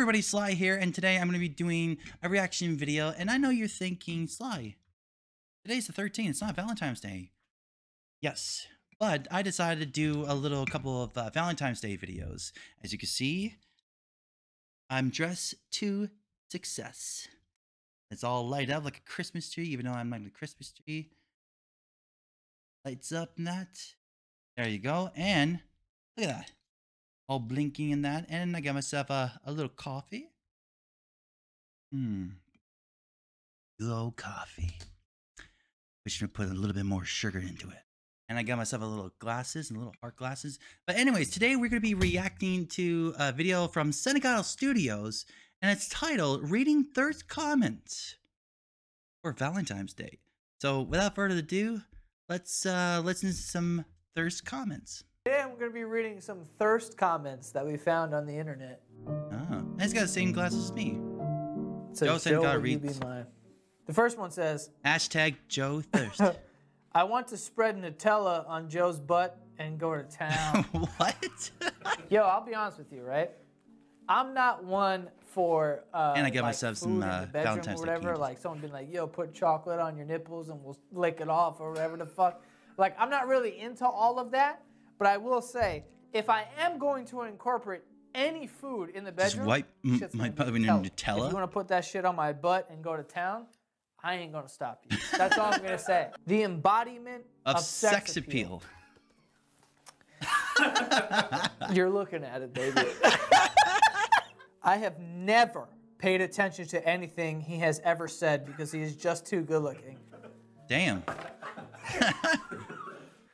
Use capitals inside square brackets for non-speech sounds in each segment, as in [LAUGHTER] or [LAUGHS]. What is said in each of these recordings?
everybody, Sli here, and today I'm going to be doing a reaction video. And I know you're thinking, Sli, today's the 13th. It's not Valentine's Day. Yes, but I decided to do a little couple of uh, Valentine's Day videos. As you can see, I'm dressed to success. It's all light up like a Christmas tree, even though I'm not a Christmas tree. Lights up that. There you go. And look at that all blinking in that. And I got myself a, a little coffee. Hmm. Old coffee. We should put a little bit more sugar into it. And I got myself a little glasses and little art glasses. But anyways, today we're going to be reacting to a video from Santagato Studios. And it's titled Reading Thirst Comments for Valentine's Day. So without further ado, let's uh, listen to some thirst comments. Going to be reading some thirst comments that we found on the internet. Oh, he's got the same glasses as me. So Joe said gotta you read. be mine? The first one says, Hashtag Joe [LAUGHS] Thirst. I want to spread Nutella on Joe's butt and go to town. [LAUGHS] what? [LAUGHS] Yo, I'll be honest with you, right? I'm not one for uh, And I got like, myself some, uh, Valentine's or whatever. Like someone being like, "Yo, put chocolate on your nipples and we'll lick it off" or whatever the fuck. Like I'm not really into all of that, but I will say, if I am going to incorporate any food in the Just bedroom, wipe my butt with Nutella? If you want to put that shit on my butt and go to town, I ain't gonna stop you. That's all I'm gonna [LAUGHS] say. The embodiment of, of, sex, appeal. [LAUGHS] You're looking at it, baby. I have never paid attention to anything he has ever said because he is just too good looking. Damn. [LAUGHS]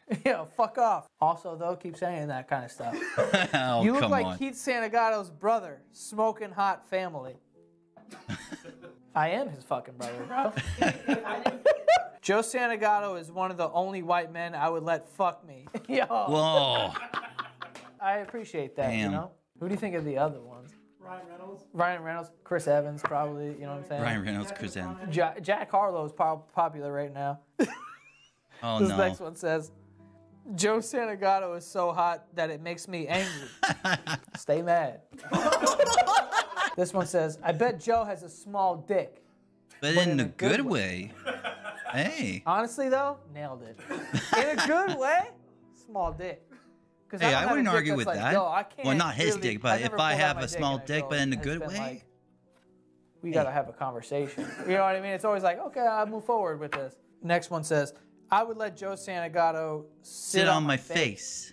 [LAUGHS] yeah, fuck off. Also, though, keep saying that kind of stuff. [LAUGHS] oh, you look come like on. Keith Santagato's brother, smoking hot family. [LAUGHS] I am his fucking brother, bro. Joe Santagato is one of the only white men I would let fuck me. Yo, Whoa. I appreciate that, you know? Who do you think of the other ones? Ryan Reynolds. Ryan Reynolds, Chris Evans, probably, you know what I'm saying? Ryan Reynolds, Chris Evans. Ja- Jack Harlow's pop- popular right now. Oh, This no. next one says, Joe Santagato is so hot that it makes me angry. [LAUGHS] Stay mad. [LAUGHS] this one says, I bet Joe has a small dick. But but in, in a a good, good way. hey. Honestly, though, nailed it. In a good way, small dick. Hey, don't I wouldn't argue with like, that. I Well, not his really- dick, but I've if I have a small dick, but in a good way? like, we gotta have a conversation. You know what I mean? It's always like, okay, I'll move forward with this. Next one says, I would let Joe Santagato sit, Sit on my face.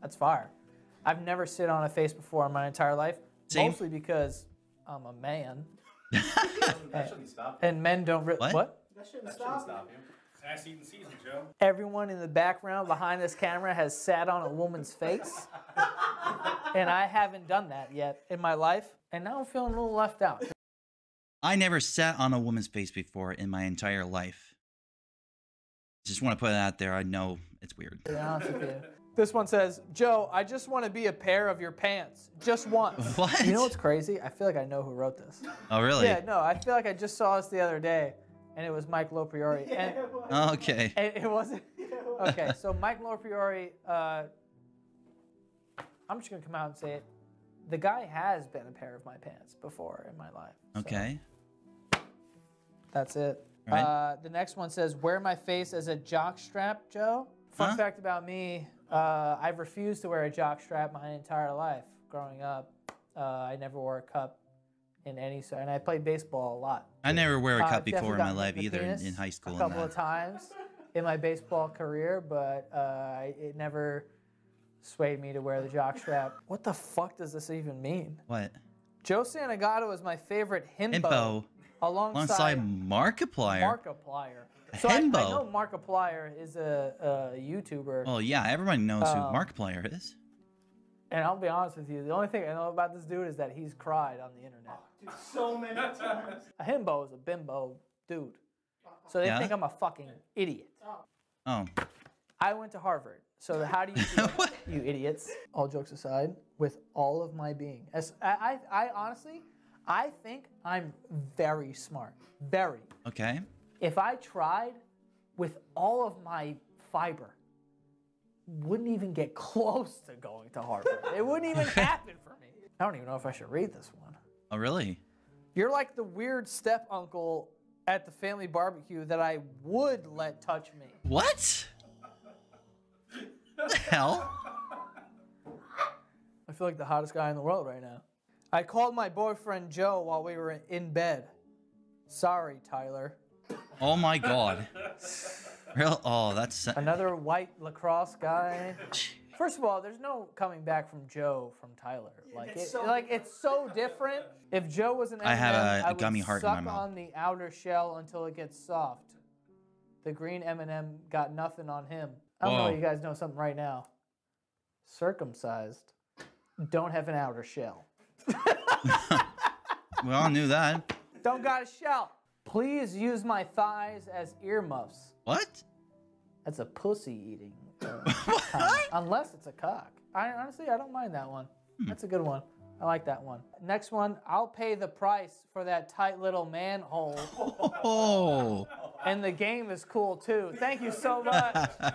That's fire. I've never sit on a face before in my entire life. Same. Mostly because I'm a man. That shouldn't [LAUGHS] stop. And men don't really. What? what? That shouldn't stop you. It's ass eating season, Joe. Everyone in the background behind this camera has sat on a woman's face. [LAUGHS] and I haven't done that yet in my life. And now I'm feeling a little left out. I never sat on a woman's face before in my entire life. Just want to put it out there. I know it's weird. To be honest with you. This one says, Joe, I just want to be a pair of your pants. Just once. [LAUGHS] What? You know what's crazy? I feel like I know who wrote this. Oh, really? Yeah, no, I feel like I just saw this the other day, and it was Mike Lopriore. [LAUGHS] And Okay. it, it wasn't. [LAUGHS] Okay, so Mike Lopriore, uh, I'm just gonna come out and say it. The guy has been a pair of my pants before in my life. so Okay. that's it. Right. Uh, the next one says, "Wear my face as a jock strap, Joe." Fun Huh? fact about me: uh, I've refused to wear a jock strap my entire life. Growing up, uh, I never wore a cup in any sort, and I played baseball a lot. I never wear a Uh, cup before in my life hit in the either in, in high school. A couple of times in my baseball career, but uh, it never swayed me to wear the jock strap. What the fuck does this even mean? What? Joe Santagato is my favorite himbo, Himbo alongside, alongside Markiplier. Markiplier. So I, I know Markiplier is a, a YouTuber, Well, yeah, everybody knows who Um, Markiplier is. and I'll be honest with you, the only thing I know about this dude is that he's cried on the internet. Oh, Dude, so many times. A himbo is a bimbo dude. So they Yeah? think I'm a fucking idiot. Oh, I went to Harvard. So how do you [LAUGHS] What? you idiots? All jokes aside, with all of my being, as I, I, I honestly, I think I'm very smart. Very. okay. If I tried with all of my fiber, wouldn't even get [LAUGHS] close to going to Harvard. it wouldn't even [LAUGHS] happen for me. I don't even know if I should read this one. Oh, really? You're like the weird step uncle at the family barbecue that I would let touch me. What? the hell? I feel like the hottest guy in the world right now. I called my boyfriend Joe while we were in bed. Sorry, Tyler. Oh my god. Real? Oh, that's. Another white lacrosse guy. First of all, there's no coming back from Joe from Tyler. Like it's it, so like it's so different. If Joe was an M&M, I have a- I a would gummy heart in my suck mouth. on the outer shell until it gets soft. The green M&M got nothing on him. I don't know. Whoa. You guys know something right now. Circumcised, don't have an outer shell. [LAUGHS] we all knew that. Don't got a shell. Please use my thighs as earmuffs. What? That's a pussy eating. uh, [LAUGHS] kind, unless it's a cock. I honestly, I don't mind that one. Hmm. That's a good one. I like that one. Next one, I'll pay the price for that tight little manhole. [LAUGHS] Oh. And the game is cool too. Thank you so much. [LAUGHS]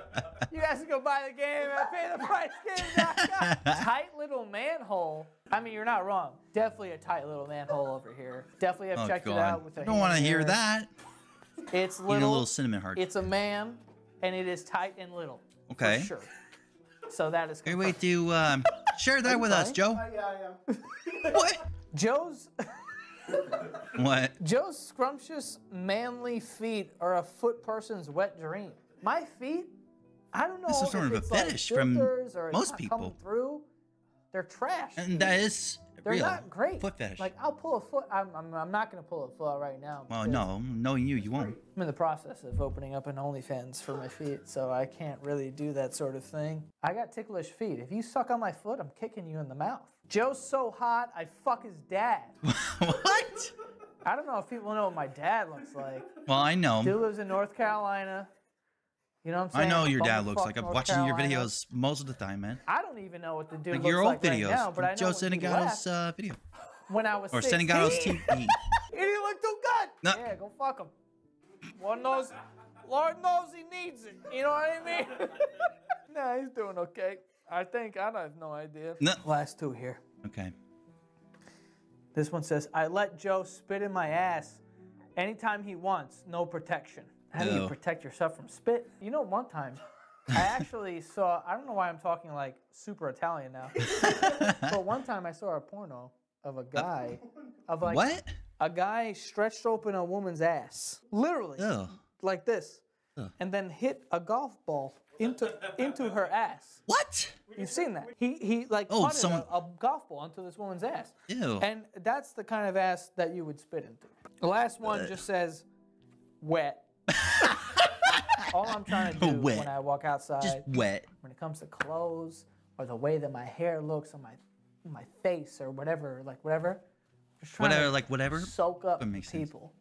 You guys can go buy the game at paytheprice.com. tight little manhole. I mean, you're not wrong. Definitely a tight little manhole over here. Definitely have Oh checked it out with the don't want to hear that. It's Eat a little. little cinnamon heart. It's a man, and it is tight and little. Okay. For sure. So that is Great confirmed. way to um, share that with us. Joe. Uh, yeah, I am. What? Joe's [LAUGHS] What? Joe's scrumptious manly feet are a foot person's wet dream. My feet, I don't know This is sort of a it's like fetish from most people. through. They're trash. And that is They're real. not great. Foot fetish. Like I'll pull a foot. I'm, I'm, I'm not gonna pull a foot out right now. well, no, knowing you, you won't. I'm in the process of opening up an OnlyFans for my feet, so I can't really do that sort of thing. I got ticklish feet. If you suck on my foot, I'm kicking you in the mouth. Joe's so hot, I'd fuck his dad. [LAUGHS] what? I don't know if people know what my dad looks like. Well, I know. Dude lives in North Carolina. You know what I'm I know your dad looks like. I'm North watching your videos most of the time, man. I don't even know what the dude Like looks your old like videos. right now, but I know Joe when he Santagato's left, uh, video. when I was Or 16, Santagato's [LAUGHS] TV. didn't look too good. No. Yeah, go fuck him. Lord knows, Lord knows he needs it. You know what I mean? [LAUGHS] nah, he's doing okay. I think I have no idea. No. Last two here. Okay. This one says, I let Joe spit in my ass anytime he wants, no protection. How do you protect yourself from spit? You know, one time, I [LAUGHS] actually saw, I don't know why I'm talking like super Italian now, [LAUGHS] but one time I saw a porno of a uh, guy, of like what? a guy stretched open a woman's ass, literally Ew. like this, Ugh. and then hit a golf ball into into her ass. What? You've seen that? He he like Oh, someone- a, a golf ball into this woman's ass. Ew. And that's the kind of ass that you would spit into. The last one just says wet. [LAUGHS] All I'm trying to [LAUGHS] do Wet. when I walk outside, Just wet. when it comes to clothes or the way that my hair looks on my my face or whatever, like whatever, just trying Whatever, to like whatever. soak up makes sense. people.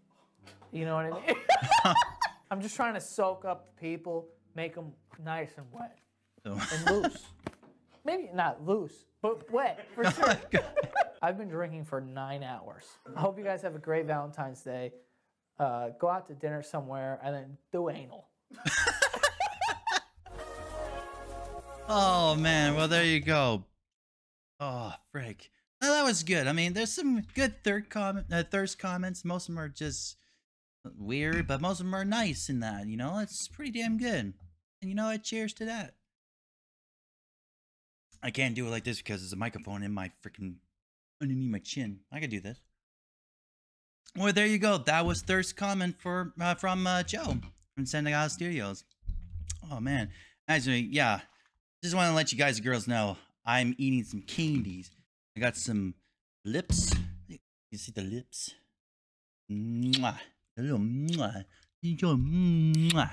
You know what I mean? [LAUGHS] I'm just trying to soak up people, make them nice and wet Ew. and loose. Maybe not loose, but wet for oh sure. I've been drinking for nine hours. I hope you guys have a great Valentine's Day. Uh, go out to dinner somewhere and then do anal. [LAUGHS] Oh man, well there you go. Oh frick. That was good. I mean, there's some good third comment, uh, thirst comments. Most of them are just weird, but most of them are nice in that. You know, it's pretty damn good. And you know what? Cheers to that. I can't do it like this because there's a microphone in my freaking underneath my chin. I can do this. Well, there you go. That was thirst comment for uh, from uh, Joe from Santagato Studios. Oh man, actually, yeah. Just want to let you guys and girls know I'm eating some candies. I got some lips. You see the lips? Mwah. A little mwah. Go mwah.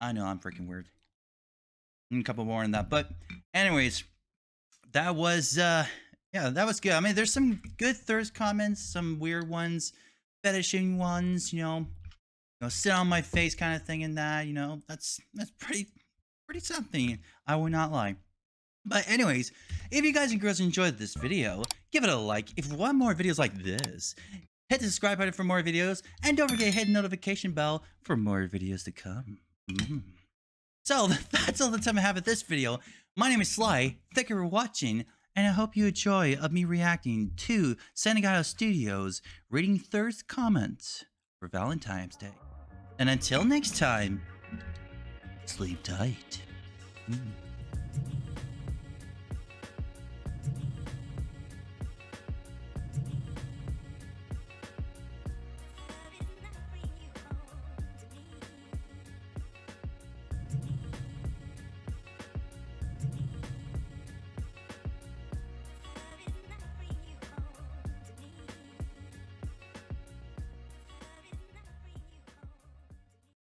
I know I'm freaking weird. A couple more in that, but anyways, that was uh yeah, that was good. I mean, there's some good thirst comments, some weird ones, fetishing ones, you know, you know, sit on my face kind of thing and that, you know, that's that's pretty pretty something. I will not lie. But anyways, if you guys and girls enjoyed this video, give it a like. If you want more videos like this, hit the subscribe button for more videos, and don't forget to hit the notification bell for more videos to come. Mm. So [LAUGHS] that's all the time I have at this video. My name is Sli. Thank you for watching, and I hope you enjoy of me reacting to Santagato Studios reading Thirst comments for Valentine's Day. And until next time, sleep tight. Mm.